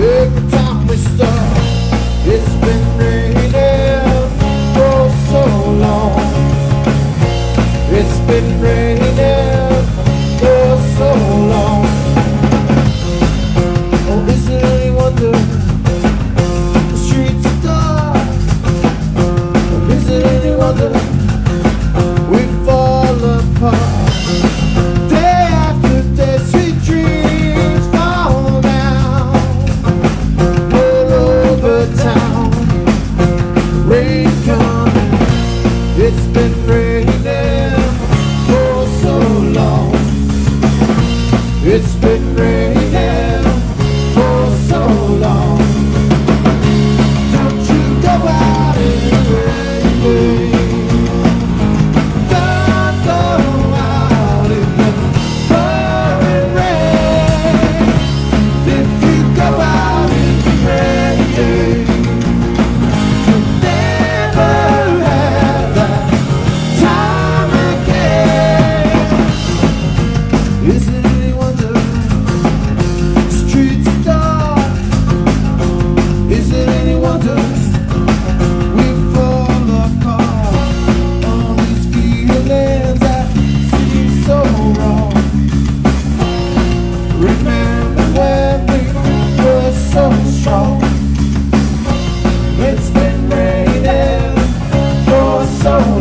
Every time we it's been raining for so long. It's been raining. sorrow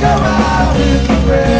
Go out in the rain.